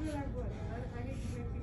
Спасибо огромное.